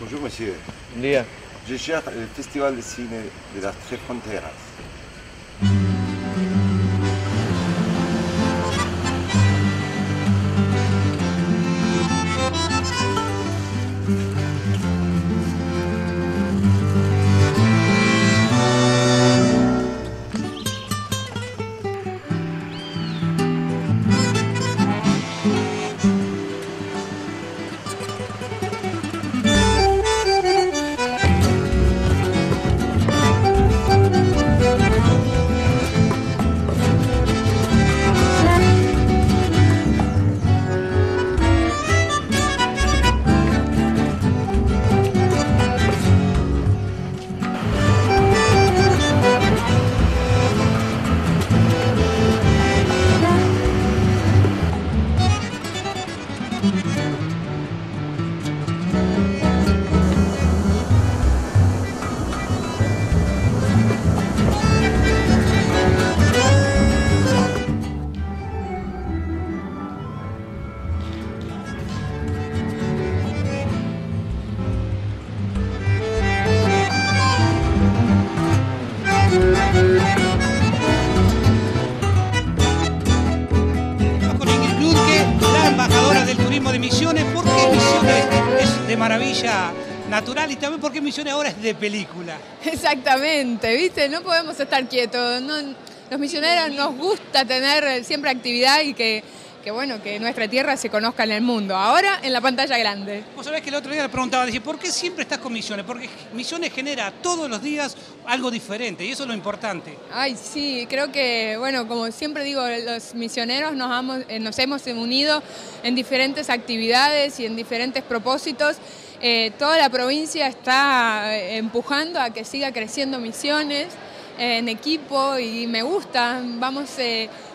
Bonjour monsieur. Día. Je cherche le Festival de Cine de las Tres Fronteras. Ahora es de película? Exactamente, ¿viste? No podemos estar quietos. no- los misioneros nos gusta tener siempre actividad y que, que, bueno, que nuestra tierra se conozca en el mundo. Ahora en la pantalla grande. Vos sabés que el otro día le preguntaba, dije, ¿por qué siempre estás con Misiones? Porque Misiones genera todos los días algo diferente y eso es lo importante. Ay, sí, creo que, bueno, como siempre digo, los misioneros nos, hemos- eh, nos hemos unido en diferentes actividades y en diferentes propósitos. Eh, toda la provincia está eh, empujando a que siga creciendo misiones eh, en equipo y me gusta. Vamos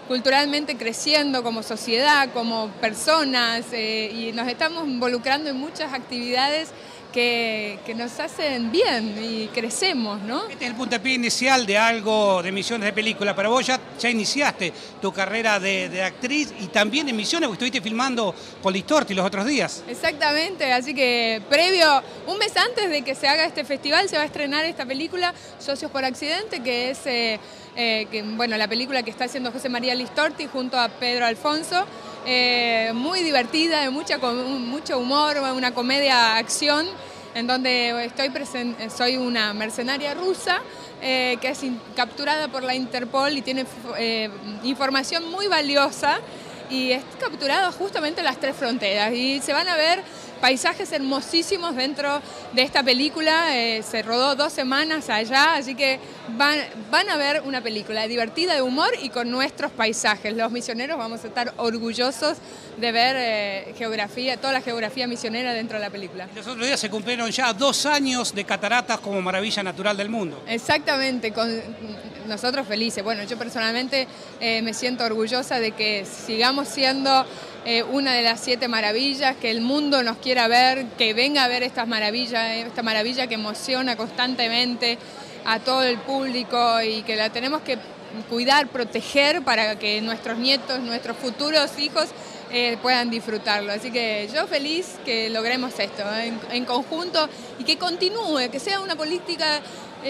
culturalmente creciendo como sociedad, como personas y nos estamos involucrando en muchas actividades que, que nos hacen bien y crecemos, ¿no? Este es el puntapié inicial de algo de Misiones de película, pero vos ya, ya iniciaste tu carrera de, de actriz y también en Misiones, porque estuviste filmando Polistorti los otros días. Exactamente, así que previo, un mes antes de que se haga este festival, se va a estrenar esta película, Socios por Accidente, que es eh, eh, que, bueno, la película que está haciendo José María Listorti junto a Pedro Alfonso. Eh, muy divertida, de mucha, mucho humor, una comedia acción, en donde estoy soy una mercenaria rusa eh, que es capturada por la Interpol y tiene eh, información muy valiosa y es capturado justamente en las tres fronteras y se van a ver paisajes hermosísimos dentro de esta película. eh, se rodó dos semanas allá, así que van, van a ver una película divertida de humor y con nuestros paisajes. Los misioneros vamos a estar orgullosos de ver eh, geografía, toda la geografía misionera dentro de la película. Los otros días se cumplieron ya dos años de cataratas como maravilla natural del mundo. Exactamente, con nosotros felices. Bueno, yo personalmente eh, me siento orgullosa de que sigamos siendo eh, una de las siete maravillas, que el mundo nos quiera ver, que venga a ver estas maravillas, esta maravilla que emociona constantemente a todo el público y que la tenemos que cuidar, proteger para que nuestros nietos, nuestros futuros hijos eh, puedan disfrutarlo. Así que yo feliz que logremos esto en, conjunto y que continúe, que sea una política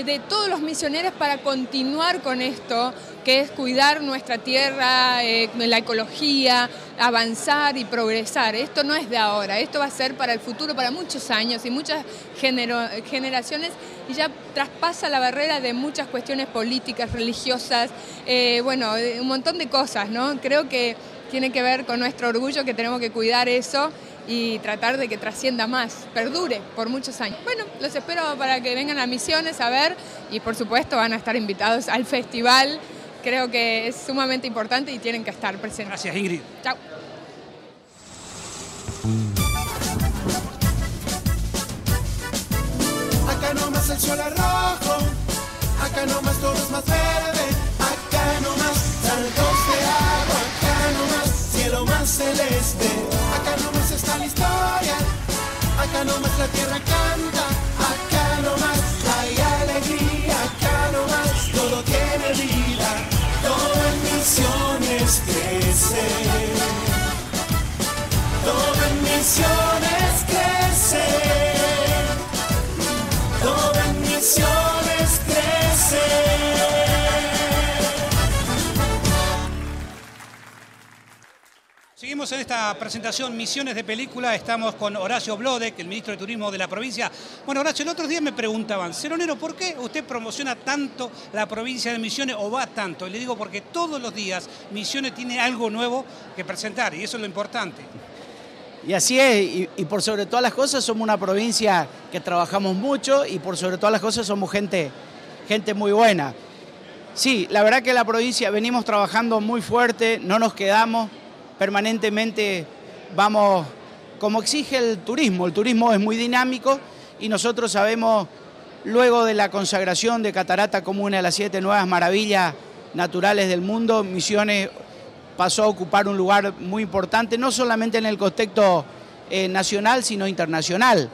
de todos los misioneros para continuar con esto, que es cuidar nuestra tierra, eh, la ecología, avanzar y progresar. Esto no es de ahora, esto va a ser para el futuro, para muchos años y muchas generaciones y ya traspasa la barrera de muchas cuestiones políticas, religiosas, eh, bueno, un montón de cosas, ¿no? Creo que tiene que ver con nuestro orgullo que tenemos que cuidar eso y tratar de que trascienda más, perdure por muchos años. Bueno, los espero para que vengan a Misiones a ver y por supuesto van a estar invitados al festival. Creo que es sumamente importante y tienen que estar presentes. Gracias, Ingrid. Chao. Acá nomás el sol es rojo, acá nomás todo es más verde, acá nomás saltos de agua, acá nomás cielo más celeste, acá nomás la historia, acá nomás la tierra canta, acá En esta presentación Misiones de Película, estamos con Horacio Blodek, el ministro de Turismo de la provincia. Bueno, Horacio, el otro día me preguntaban, Ceronero, ¿por qué usted promociona tanto la provincia de Misiones o va tanto? Y le digo porque todos los días Misiones tiene algo nuevo que presentar y eso es lo importante. Y así es, y, y por sobre todas las cosas somos una provincia que trabajamos mucho y por sobre todas las cosas somos gente, gente muy buena. Sí, la verdad que la provincia venimos trabajando muy fuerte, no nos quedamos, permanentemente vamos, como exige el turismo, el turismo es muy dinámico y nosotros sabemos, luego de la consagración de Catarata como una de las siete nuevas maravillas naturales del mundo, Misiones pasó a ocupar un lugar muy importante, no solamente en el contexto eh, nacional, sino internacional.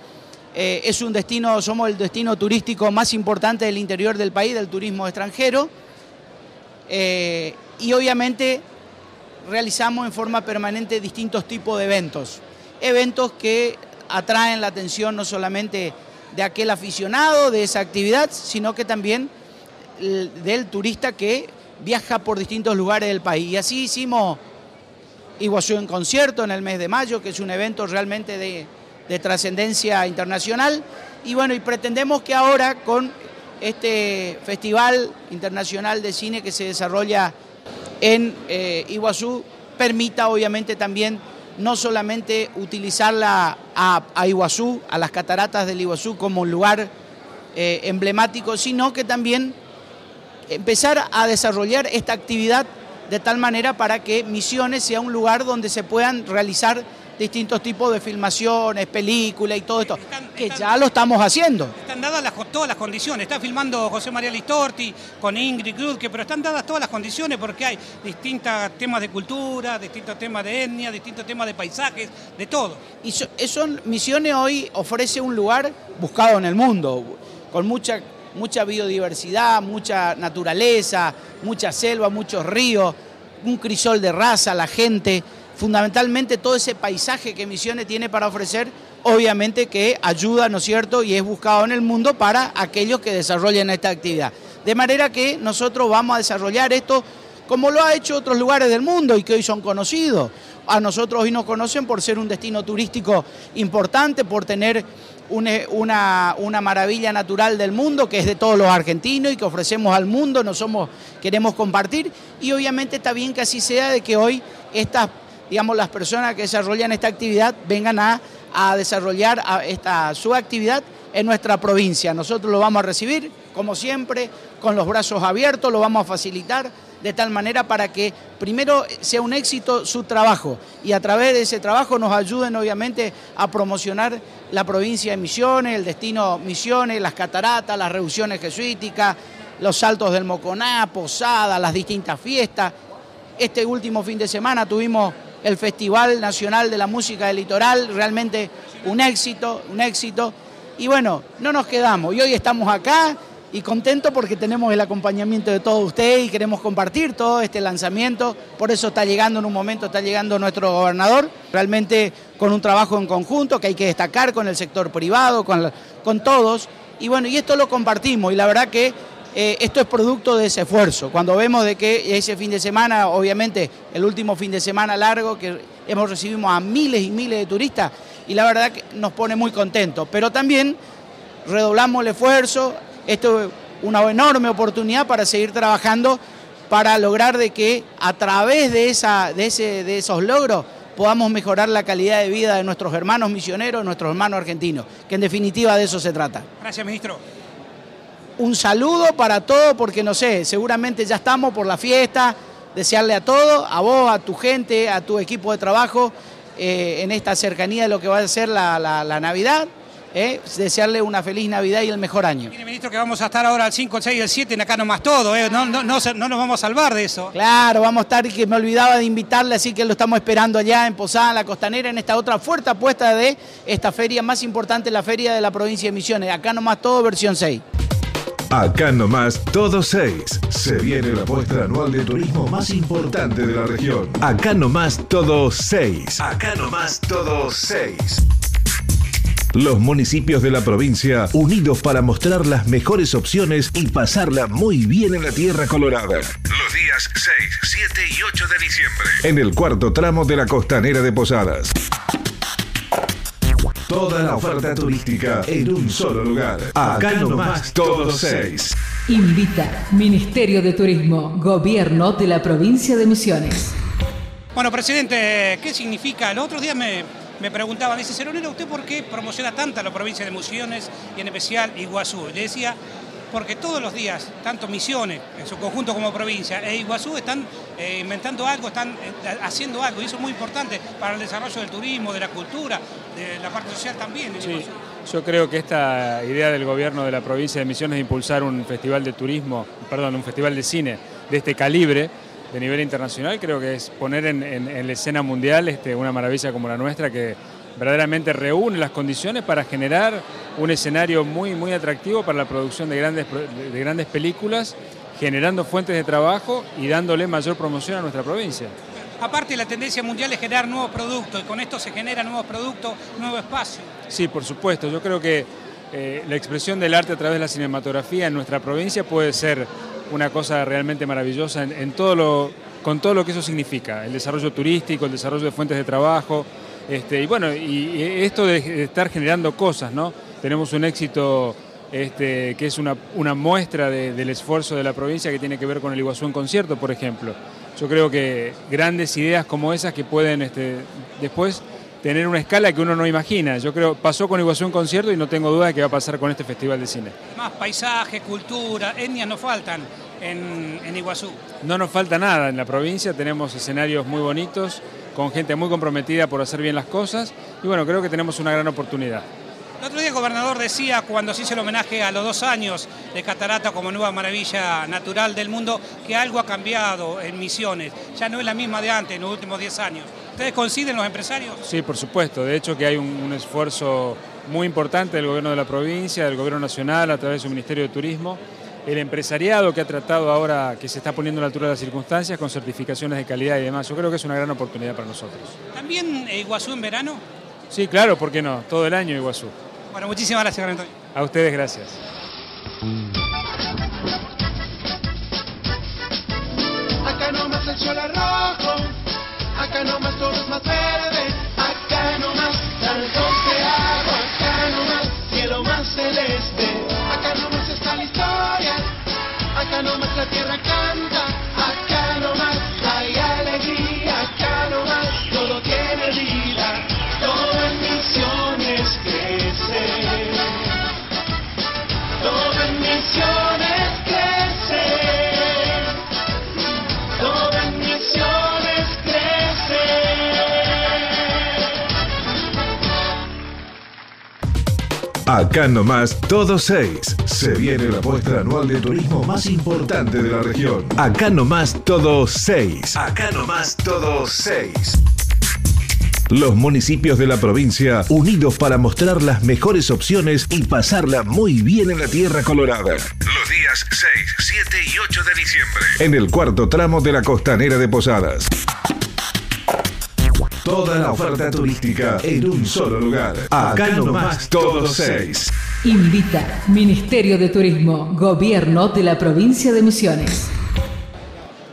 Eh, es un destino, somos el destino turístico más importante del interior del país, del turismo extranjero, eh, y obviamente realizamos en forma permanente distintos tipos de eventos. Eventos que atraen la atención no solamente de aquel aficionado de esa actividad, sino que también del turista que viaja por distintos lugares del país. Y así hicimos Iguazú en concierto en el mes de mayo, que es un evento realmente de, de trascendencia internacional. Y bueno, y pretendemos que ahora con este Festival Internacional de Cine que se desarrolla en eh, Iguazú permita obviamente también no solamente utilizarla a, Iguazú, a las cataratas del Iguazú como lugar eh, emblemático, sino que también empezar a desarrollar esta actividad de tal manera para que Misiones sea un lugar donde se puedan realizar distintos tipos de filmaciones, películas y todo esto, están, que están, ya lo estamos haciendo. Están dadas las, todas las condiciones. Está filmando José María Listorti con Ingrid Grudke, pero están dadas todas las condiciones porque hay distintos temas de cultura, distintos temas de etnia, distintos temas de paisajes, de todo. Y so, son Misiones hoy ofrece un lugar buscado en el mundo, con mucha, mucha biodiversidad, mucha naturaleza, mucha selva, muchos ríos, un crisol de raza, la gente fundamentalmente todo ese paisaje que Misiones tiene para ofrecer, obviamente que ayuda, ¿no es cierto?, y es buscado en el mundo para aquellos que desarrollan esta actividad. De manera que nosotros vamos a desarrollar esto como lo ha hecho otros lugares del mundo y que hoy son conocidos. A nosotros hoy nos conocen por ser un destino turístico importante, por tener una, una, una, maravilla natural del mundo que es de todos los argentinos y que ofrecemos al mundo, no somos, queremos compartir y obviamente está bien que así sea de que hoy estas digamos, las personas que desarrollan esta actividad vengan a, a desarrollar esta, su actividad en nuestra provincia. Nosotros lo vamos a recibir, como siempre, con los brazos abiertos, lo vamos a facilitar de tal manera para que primero sea un éxito su trabajo y a través de ese trabajo nos ayuden obviamente a promocionar la provincia de Misiones, el destino Misiones, las cataratas, las reducciones jesuíticas, los saltos del Moconá, Posada, las distintas fiestas. Este último fin de semana tuvimos el Festival Nacional de la Música del Litoral, realmente un éxito, un éxito. Y bueno, no nos quedamos. Y hoy estamos acá y contentos porque tenemos el acompañamiento de todos ustedes y queremos compartir todo este lanzamiento. Por eso está llegando en un momento, está llegando nuestro gobernador, realmente con un trabajo en conjunto que hay que destacar con el sector privado, con, con todos. Y bueno, y esto lo compartimos y la verdad que eh, esto es producto de ese esfuerzo. Cuando vemos de que ese fin de semana, obviamente el último fin de semana largo, que hemos recibido a miles y miles de turistas, y la verdad que nos pone muy contentos. Pero también redoblamos el esfuerzo, esto es una enorme oportunidad para seguir trabajando para lograr de que a través de, esa, de, ese, de esos logros podamos mejorar la calidad de vida de nuestros hermanos misioneros, nuestros hermanos argentinos, que en definitiva de eso se trata. Gracias, ministro un saludo para todos, porque no sé, seguramente ya estamos por la fiesta, desearle a todos, a vos, a tu gente, a tu equipo de trabajo, eh, en esta cercanía de lo que va a ser la, la, la Navidad. Eh, desearle una feliz Navidad y el mejor año. Mire, ministro, que vamos a estar ahora al 5, el 6 y el 7 en Acá Nomás Todo, eh. no, no, no, no, nos vamos a salvar de eso. Claro, vamos a estar, y que me olvidaba de invitarle, así que lo estamos esperando allá en Posada, en la Costanera, en esta otra fuerte apuesta de esta feria más importante, la feria de la provincia de Misiones. Acá Nomás Todo, versión 6. Acá nomás todo 6. Se viene la muestra anual de turismo más importante de la región. Acá nomás todo 6. Acá nomás todo 6. Los municipios de la provincia unidos para mostrar las mejores opciones y pasarla muy bien en la Tierra Colorada. Los días 6, 7 y 8 de diciembre. En el cuarto tramo de la costanera de Posadas. Toda la oferta turística en un solo lugar. Acá nomás todos seis. Invita Ministerio de Turismo, Gobierno de la Provincia de Misiones. Bueno, presidente, ¿qué significa? Los otros días me, me preguntaban, dice, Ceronero, ¿usted por qué promociona tanto a la provincia de Misiones y en especial Iguazú? Le decía, porque todos los días, tanto Misiones, en su conjunto como provincia, e Iguazú están eh, inventando algo, están eh, haciendo algo, y eso es muy importante para el desarrollo del turismo, de la cultura, de la parte social también. en Sí, yo creo que esta idea del gobierno de la provincia de Misiones de impulsar un festival de turismo, perdón, un festival de cine de este calibre, de nivel internacional, creo que es poner en, en- en la escena mundial este, una maravilla como la nuestra que verdaderamente reúne las condiciones para generar un escenario muy, muy atractivo para la producción de grandes, de grandes películas, generando fuentes de trabajo y dándole mayor promoción a nuestra provincia. Aparte, la tendencia mundial es generar nuevos productos, y con esto se generan nuevos productos, nuevo espacio. Sí, por supuesto. Yo creo que eh, la expresión del arte a través de la cinematografía en nuestra provincia puede ser una cosa realmente maravillosa en, en todo lo, con todo lo que eso significa, el desarrollo turístico, el desarrollo de fuentes de trabajo, este, y bueno, y, esto de, de estar generando cosas, ¿no? Tenemos un éxito este, que es una, una muestra de- del esfuerzo de la provincia que tiene que ver con el Iguazú en concierto, por ejemplo. Yo creo que grandes ideas como esas que pueden este, después tener una escala que uno no imagina. Yo creo, pasó con Iguazú en concierto y no tengo duda de que va a pasar con este festival de cine. Más paisaje, cultura, etnias no faltan en, en Iguazú. No nos falta nada en la provincia, tenemos escenarios muy bonitos, con gente muy comprometida por hacer bien las cosas y bueno, creo que tenemos una gran oportunidad. El otro día el gobernador decía, cuando se hizo el homenaje a los dos años de Catarata como nueva maravilla natural del mundo, que algo ha cambiado en Misiones. Ya no es la misma de antes, en los últimos 10 años. ¿Ustedes coinciden los empresarios? Sí, por supuesto. De hecho que hay un, un esfuerzo muy importante del gobierno de la provincia, del gobierno nacional, a través de su Ministerio de Turismo. El empresariado que ha tratado ahora, que se está poniendo a la altura de las circunstancias, con certificaciones de calidad y demás. Yo creo que es una gran oportunidad para nosotros. ¿También eh, Iguazú en verano? Sí, claro, ¿por qué no? Todo el año Iguazú. Bueno, muchísimas gracias, Gran Antonio. A ustedes gracias. Acá nomás el sol es rojo, acá nomás todo es más verde, acá nomás saltos de agua, acá nomás cielo más celeste, acá nomás nomás la tierra canta, Acá nomás todos seis. Se viene la apuesta anual de turismo más importante de la región. Acá nomás todos seis. Acá nomás todos seis. Los municipios de la provincia unidos para mostrar las mejores opciones y pasarla muy bien en la Tierra Colorada. Los días 6, 7 y 8 de diciembre. En el cuarto tramo de la costanera de Posadas. Toda la oferta turística en un solo lugar. Acá nomás todos seis. Invita Ministerio de Turismo, Gobierno de la Provincia de Misiones.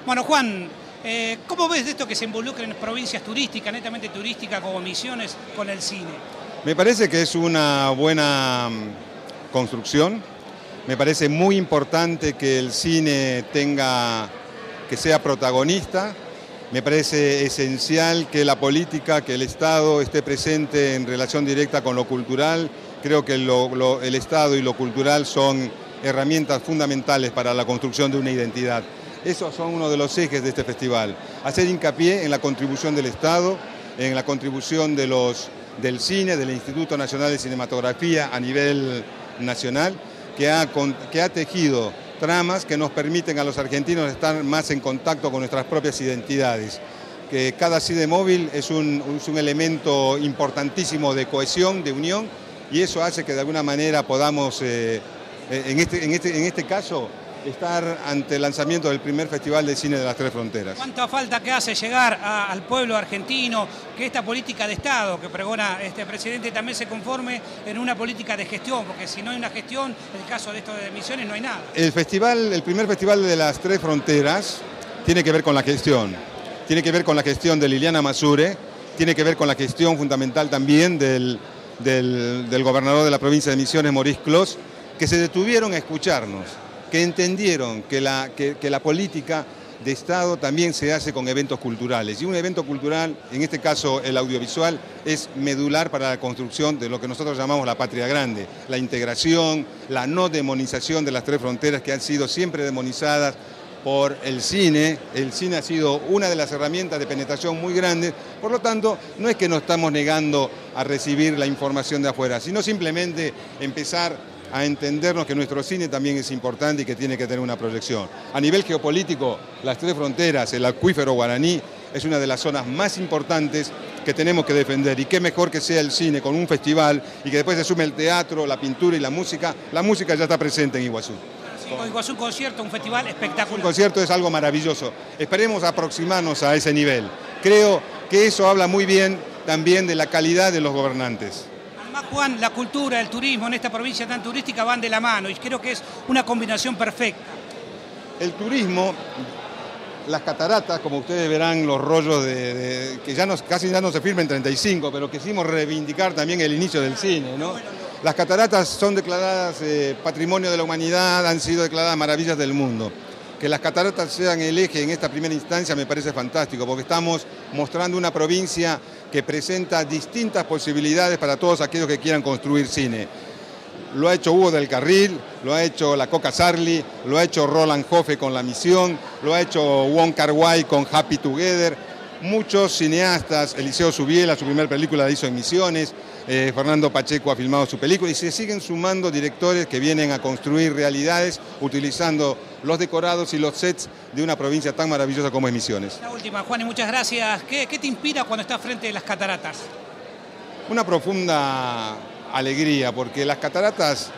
Bueno, Juan, eh, ¿cómo ves de esto que se involucren provincias turísticas, netamente turísticas como Misiones, con el cine? Me parece que es una buena mm, construcción. Me parece muy importante que el cine tenga, que sea protagonista. Me parece esencial que la política, que el Estado esté presente en relación directa con lo cultural. Creo que el Estado y lo cultural son herramientas fundamentales para la construcción de una identidad. Esos son uno de los ejes de este festival. Hacer hincapié en la contribución del Estado, en la contribución del cine, del Instituto Nacional de Cinematografía a nivel nacional, que ha, que ha tejido tramas que nos permiten a los argentinos estar más en contacto con nuestras propias identidades. Que cada cine móvil es un, es un elemento importantísimo de cohesión, de unión, y eso hace que de alguna manera podamos, eh, eh, en, este, en, este, en este caso, estar ante el lanzamiento del primer Festival de Cine de las Tres Fronteras. ¿Cuánta falta que hace llegar a- al pueblo argentino que esta política de Estado que pregona este presidente también se conforme en una política de gestión? Porque si no hay una gestión, en el caso de esto de misiones no hay nada. El festival, el primer Festival de las Tres Fronteras tiene que ver con la gestión. Tiene que ver con la gestión de Liliana Masure, tiene que ver con la gestión fundamental también del, del- del gobernador de la provincia de Misiones, Maurice Clos, que se detuvieron a escucharnos, que entendieron que la, que- la política de Estado también se hace con eventos culturales. Y un evento cultural, en este caso el audiovisual, es medular para la construcción de lo que nosotros llamamos la patria grande, la integración, la no demonización de las tres fronteras que han sido siempre demonizadas por el cine. El cine ha sido una de las herramientas de penetración muy grandes, por lo tanto, no es que nos estamos negando a recibir la información de afuera, sino simplemente empezar a entendernos que nuestro cine también es importante y que tiene que tener una proyección. A nivel geopolítico, las tres fronteras, el acuífero guaraní, es una de las zonas más importantes que tenemos que defender. Y qué mejor que sea el cine con un festival y que después se sume el teatro, la pintura y la música. La música ya está presente en Iguazú. Sí, Iguazú un concierto, un festival Un espectacular. concierto es algo maravilloso. Esperemos aproximarnos a ese nivel. Creo que eso habla muy bien también de la calidad de los gobernantes. Juan, la cultura, el turismo en esta provincia tan turística van de la mano y creo que es una combinación perfecta. El turismo, las cataratas, como ustedes verán, los rollos de, que ya casi ya no se firman 35, pero quisimos reivindicar también el inicio del cine. Las cataratas son declaradas eh, Patrimonio de la Humanidad, han sido declaradas Maravillas del Mundo. Que las cataratas sean el eje en esta primera instancia me parece fantástico, porque estamos mostrando una provincia que presenta distintas posibilidades para todos aquellos que quieran construir cine. Lo ha hecho Hugo del Carril, lo ha hecho la Coca Sarli, lo ha hecho Roland Joffe con La Misión, lo ha hecho Wong Kar Wai con Happy Together. Muchos cineastas, Eliseo Subiela, su primera película la hizo en Misiones, eh, Fernando Pacheco ha filmado su película y se siguen sumando directores que vienen a construir realidades utilizando los decorados y los sets de una provincia tan maravillosa como es Misiones. La última, Juan, y muchas gracias. ¿Qué, qué te inspira cuando estás frente a las cataratas? Una profunda alegría, porque las cataratas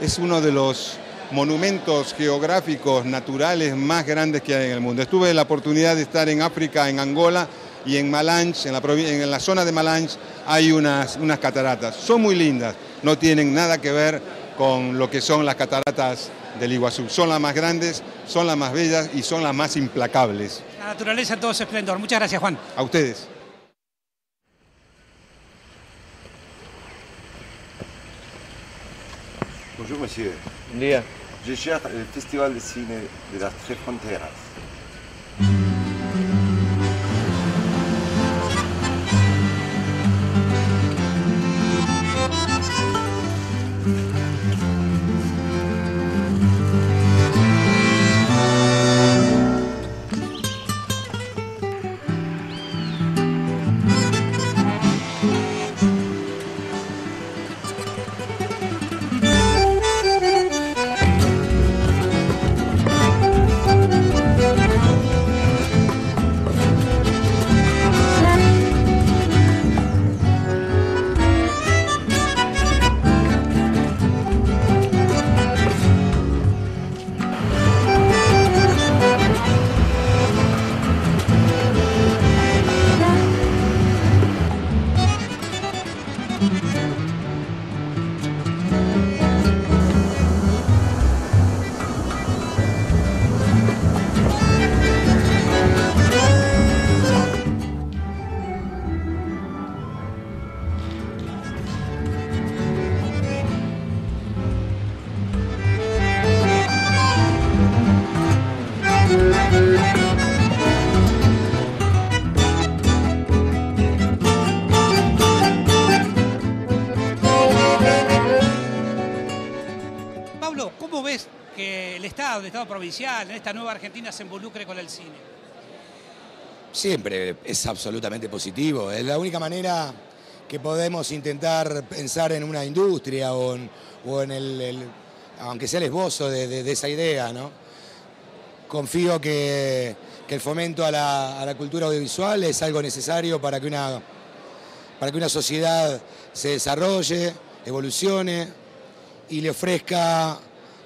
es uno de los monumentos geográficos naturales más grandes que hay en el mundo. Estuve la oportunidad de estar en África, en Angola y en Malange, en la, provi- en la zona de Malange hay unas, unas cataratas. Son muy lindas, no tienen nada que ver con lo que son las cataratas del Iguazú. Son las más grandes, son las más bellas y son las más implacables. La naturaleza en todo su esplendor. Muchas gracias, Juan. A ustedes. Bonjour monsieur. Buen día. Je cherche le Festival de Ciné de las Tres Fronteras. Estado, provincial, en esta nueva Argentina se involucre con el cine? Siempre es absolutamente positivo. Es la única manera que podemos intentar pensar en una industria o en, o en el, el- aunque sea el esbozo de, de- de esa idea, ¿no? Confío que, que el fomento a la, a la cultura audiovisual es algo necesario para que una, para que una sociedad se desarrolle, evolucione y le ofrezca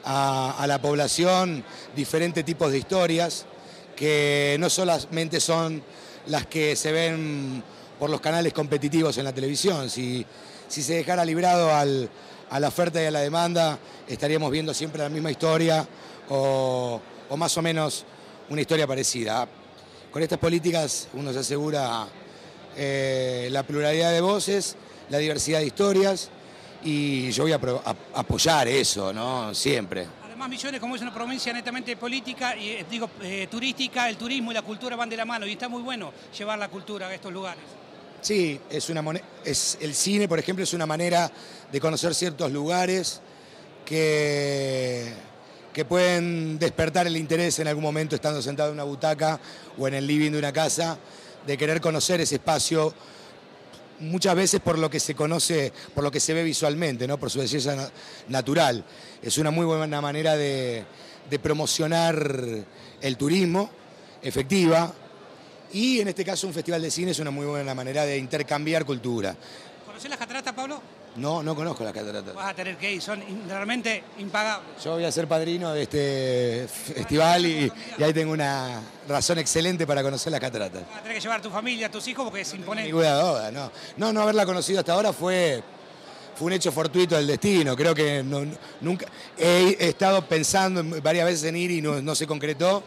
a, la población diferentes tipos de historias que no solamente son las que se ven por los canales competitivos en la televisión. Si, si se dejara librado al- a la oferta y a la demanda, estaríamos viendo siempre la misma historia o, o más o menos una historia parecida. Con estas políticas uno se asegura eh, la pluralidad de voces, la diversidad de historias y yo voy a, apoyar eso, ¿no? Siempre. Además, Misiones, como es una provincia netamente política y eh, digo eh, turística, el turismo y la cultura van de la mano y está muy bueno llevar la cultura a estos lugares. Sí, es una es el cine, por ejemplo, es una manera de conocer ciertos lugares que, que pueden despertar el interés en algún momento estando sentado en una butaca o en el living de una casa, de querer conocer ese espacio muchas veces por lo que se conoce, por lo que se ve visualmente, ¿no? por su belleza na- natural. Es una muy buena manera de, de promocionar el turismo, efectiva, y en este caso un festival de cine es una muy buena manera de intercambiar cultura. ¿Conocés las cataratas, Pablo? No, no conozco las cataratas. Vas a tener que ir, son realmente impagables. Yo voy a ser padrino de este festival y, y ahí tengo una razón excelente para conocer las cataratas. Vas a tener que llevar a tu familia, a tus hijos, porque es imponente. Ninguna duda, no. No, no haberla conocido hasta ahora fue, fue un hecho fortuito del destino. Creo que no- nunca he, he estado pensando en- varias veces en ir y no, no se concretó.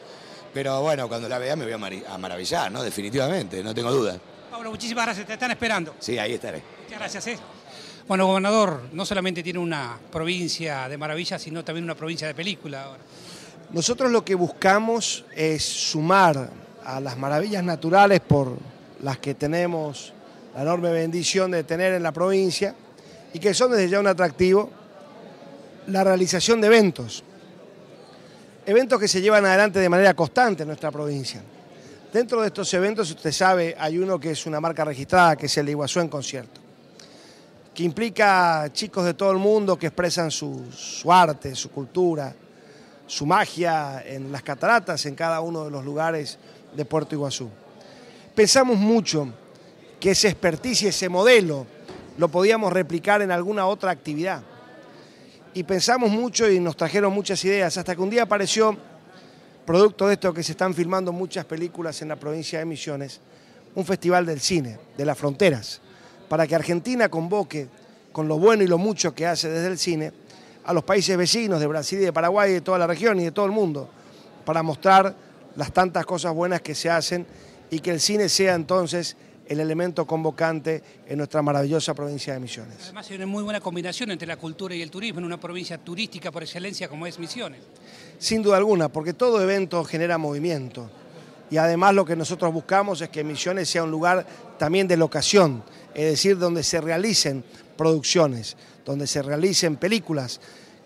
Pero bueno, cuando la vea me voy a maravillar, ¿no? Definitivamente, no tengo duda. Pablo, muchísimas gracias, te están esperando. Sí, ahí estaré. Muchas gracias. ¿eh? Bueno, gobernador, no solamente tiene una provincia de maravillas, sino también una provincia de película ahora. Nosotros lo que buscamos es sumar a las maravillas naturales por las que tenemos la enorme bendición de tener en la provincia y que son desde ya un atractivo, la realización de eventos. Eventos que se llevan adelante de manera constante en nuestra provincia. Dentro de estos eventos, usted sabe, hay uno que es una marca registrada, que es el Iguazú en concierto, que implica chicos de todo el mundo que expresan su, arte, su cultura, su magia en las cataratas, en cada uno de los lugares de Puerto Iguazú. Pensamos mucho que ese expertise, y ese modelo, lo podíamos replicar en alguna otra actividad. Y pensamos mucho y nos trajeron muchas ideas, hasta que un día apareció, producto de esto que se están filmando muchas películas en la provincia de Misiones, un festival del cine, de las fronteras, para que Argentina convoque, con lo bueno y lo mucho que hace desde el cine, a los países vecinos de Brasil y de Paraguay, y de toda la región y de todo el mundo, para mostrar las tantas cosas buenas que se hacen y que el cine sea entonces el elemento convocante en nuestra maravillosa provincia de Misiones. Además, hay una muy buena combinación entre la cultura y el turismo en una provincia turística por excelencia como es Misiones. Sin duda alguna, porque todo evento genera movimiento. Y además lo que nosotros buscamos es que Misiones sea un lugar también de locación, es decir, donde se realicen producciones, donde se realicen películas,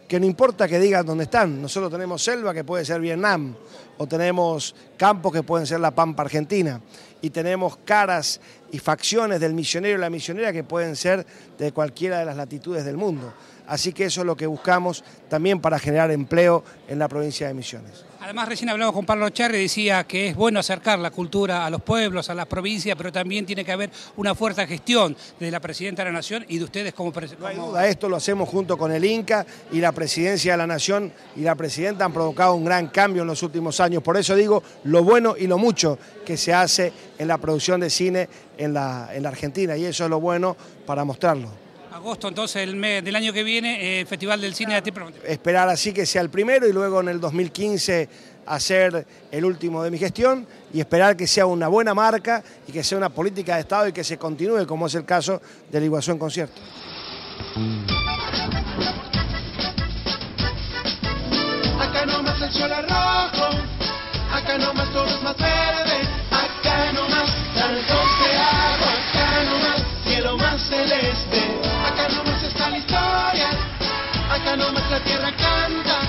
que no importa que digan dónde están, nosotros tenemos selva que puede ser Vietnam, o tenemos campos que pueden ser la Pampa Argentina, y tenemos caras y facciones del misionero y la misionera que pueden ser de cualquiera de las latitudes del mundo. Así que eso es lo que buscamos también para generar empleo en la provincia de Misiones. Además, recién hablamos con Pablo Charri, decía que es bueno acercar la cultura a los pueblos, a las provincias, pero también tiene que haber una fuerte gestión de la Presidenta de la Nación y de ustedes como presidente. duda, esto lo hacemos junto con el Inca y la Presidencia de la Nación y la Presidenta han provocado un gran cambio en los últimos años. Por eso digo lo bueno y lo mucho que se hace en la producción de cine en la, en la Argentina y eso es lo bueno para mostrarlo. Agosto, entonces, el mes del año que viene, eh, Festival del Cine de Tipro. Esperar así que sea el primero y luego en el 2015 hacer el último de mi gestión y esperar que sea una buena marca y que sea una política de Estado y que se continúe como es el caso del Iguazú en concierto. Acá nomás el sol es rojo, acá nomás todo es más verde, acá nomás acá nomás cielo más celeste, acá nomás está la historia, acá nomás la tierra canta,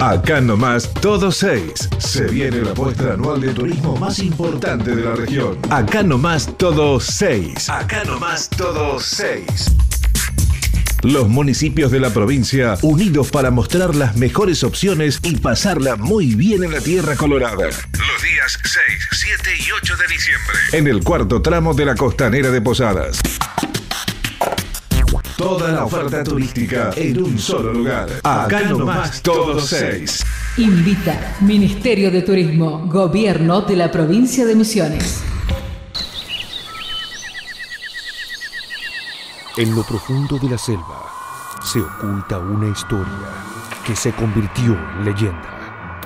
Acá nomás todo 6. Se viene la muestra anual de turismo más importante de la región. Acá nomás todo 6. Acá nomás todo 6. Los municipios de la provincia unidos para mostrar las mejores opciones y pasarla muy bien en la Tierra Colorada. Los días 6, 7 y 8 de diciembre. En el cuarto tramo de la costanera de Posadas. Toda la oferta turística en un solo lugar. Acá nomás todos seis. Invita Ministerio de Turismo, Gobierno de la Provincia de Misiones. En lo profundo de la selva se oculta una historia que se convirtió en leyenda.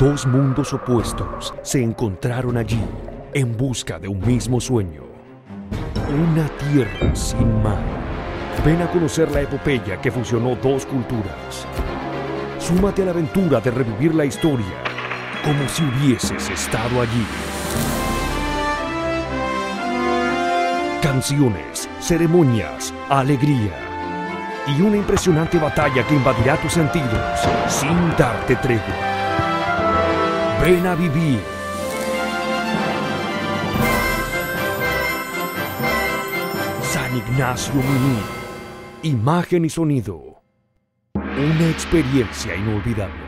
Dos mundos opuestos se encontraron allí en busca de un mismo sueño. Una tierra sin mar Ven a conocer la epopeya que fusionó dos culturas. Súmate a la aventura de revivir la historia como si hubieses estado allí. Canciones, ceremonias, alegría y una impresionante batalla que invadirá tus sentidos sin darte tregua. Ven a vivir. San Ignacio Munir. Imagen y sonido. Una experiencia inolvidable.